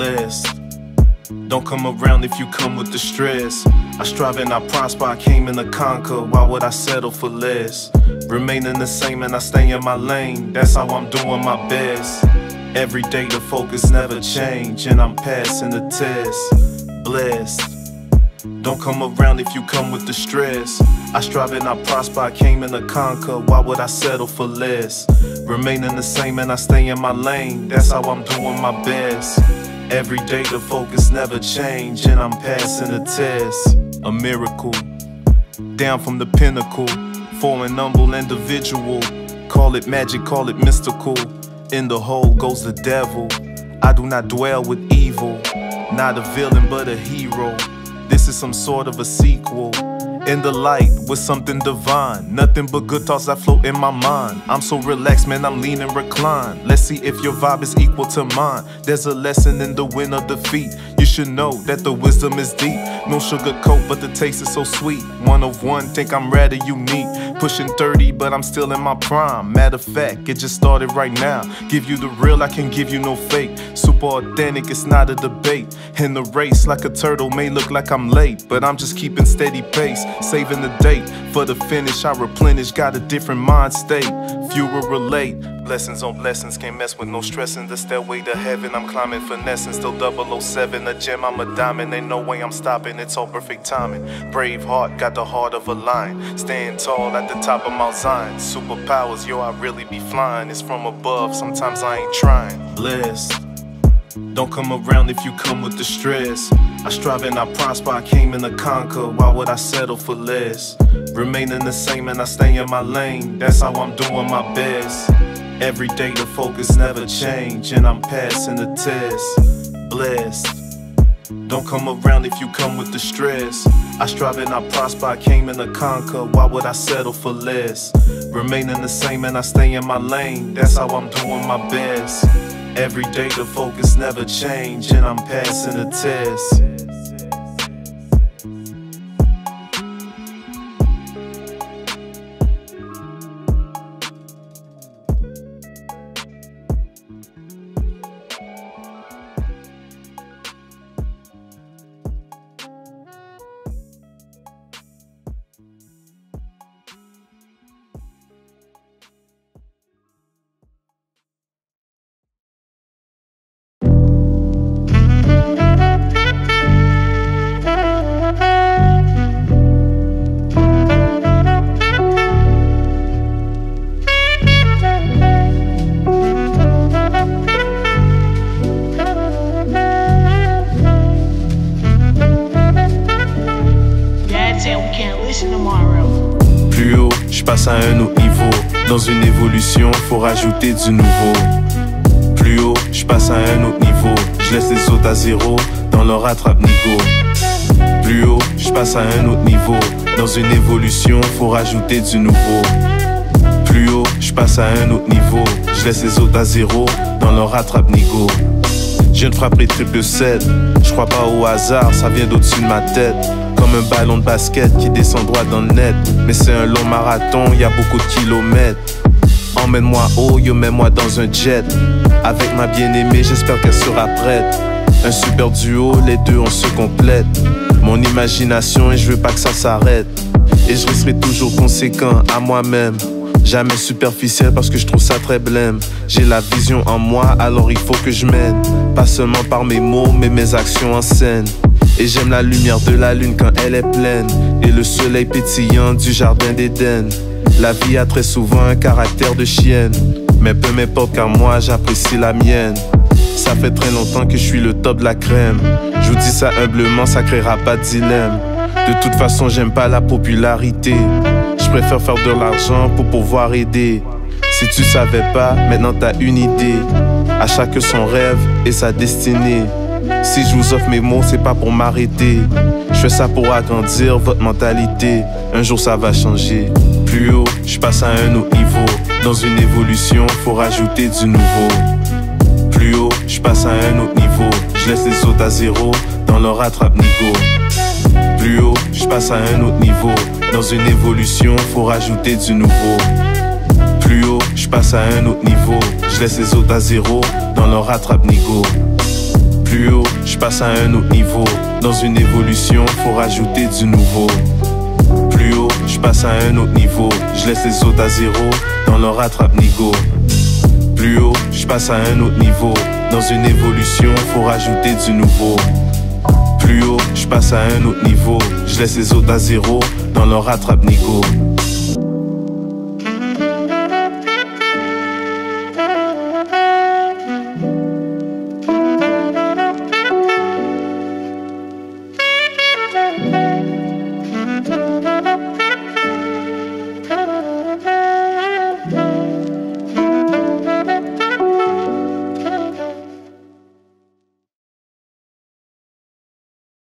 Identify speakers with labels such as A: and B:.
A: blessed. Don't come around if you come with the stress. I strive and I prosper, I came in to conquer. Why would I settle for less? Remaining the same and I stay in my lane. That's how I'm doing my best. Every day the focus never change, and I'm passing the test. Blessed. Don't come around if you come with the stress. I strive and I prosper, I came in to conquer. Why would I settle for less? Remaining the same and I stay in my lane. That's how I'm doing my best. Every day the focus never change, and I'm passing the test. A miracle. Down from the pinnacle. For an humble individual. Call it magic, call it mystical. In the hole goes the devil. I do not dwell with evil. Not a villain, but a hero. This is some sort of a sequel. In the light with something divine. Nothing but good thoughts that float in my mind. I'm so relaxed, man, I'm leaning reclined. Let's see if your vibe is equal to mine. There's a lesson in the win or defeat. Should know that the wisdom is deep. No sugar coat, but the taste is so sweet. One of one, think I'm rather unique. Pushing 30, but I'm still in my prime. Matter of fact, it just started right now. Give you the real, I can give you no fake. Super authentic, it's not a debate. In the race, like a turtle, may look like I'm late, but I'm just keeping steady pace. Saving the date for the finish, I replenish. Got a different mind state. Fewer relate. Blessings on blessings, can't mess with no stress in the stairway to heaven. I'm climbing, finessing, still 007. A gem, I'm a diamond, ain't no way I'm stopping. It's all perfect timing. Brave heart, got the heart of a lion. Staying tall at the top of Mount Zion. Superpowers, yo, I really be flying. It's from above, sometimes I ain't trying. Blessed. Don't come around if you come with the stress. I strive and I prosper, I came in to conquer. Why would I settle for less? Remaining the same and I stay in my lane. That's how I'm doing my best. Every day the focus never change, and I'm passing the test. Blessed. Don't come around if you come with the stress. I strive and I prosper, I came in to conquer. Why would I settle for less? Remaining the same and I stay in my lane. That's how I'm doing my best. Every day the focus never change, and I'm passing the test. Un autre niveau. Dans une évolution, faut rajouter du nouveau. Plus haut, je passe à un autre niveau. Je laisse les autres à zéro dans leur attrape-nigo. Plus haut, je passe à un autre niveau. Dans une évolution, faut rajouter du nouveau. Plus haut, je passe à un autre niveau. Je laisse les autres à zéro dans leur attrape-nigo. Je viens de triple 7. Je crois pas au hasard, ça vient d'au-dessus de ma tête. Comme un ballon de basket qui descend droit dans le net. Mais c'est un long marathon, y a beaucoup de kilomètres. Emmène-moi haut, yo, mets-moi dans un jet. Avec ma bien-aimée, j'espère qu'elle sera prête. Un super duo, les deux on se complète. Mon imagination et je veux pas que ça s'arrête. Et je resterai toujours conséquent à moi-même. Jamais superficiel parce que je trouve ça très blême. J'ai la vision en moi, alors il faut que je mène. Pas seulement par mes mots, mais mes actions en scène. Et j'aime la lumière de la lune quand elle est pleine. Et le soleil pétillant du jardin d'Éden. La vie a très souvent un caractère de chienne. Mais peu m'importe car moi j'apprécie la mienne. Ça fait très longtemps que je suis le top de la crème. Je vous dis ça humblement, ça créera pas de dilemme. De toute façon, j'aime pas la popularité. Je préfère faire de l'argent pour pouvoir aider. Si tu savais pas, maintenant t'as une idée. À chaque son rêve et sa destinée. Si je vous offre mes mots, c'est pas pour m'arrêter. Je fais ça pour agrandir votre mentalité. Un jour ça va changer. Plus haut, je passe à un autre niveau. Dans une évolution, faut rajouter du nouveau. Plus haut, je passe à un autre niveau. Je laisse les autres à zéro dans leur attrape-nigo. Plus haut, je passe à un autre niveau. Dans une évolution, faut rajouter du nouveau. Plus haut, je passe à un autre niveau. Je laisse les autres à zéro dans leur attrape-nigo. Plus Plus haut, je passe à un autre niveau. Dans une évolution, faut rajouter du nouveau. Plus haut, je passe à un autre niveau. Je laisse les autres à zéro dans leur attrape-nigo. Plus haut, je passe à un autre niveau. Dans une évolution, faut rajouter du nouveau. Plus haut, je passe à un autre niveau. Je laisse les autres à zéro dans leur attrape-nigo.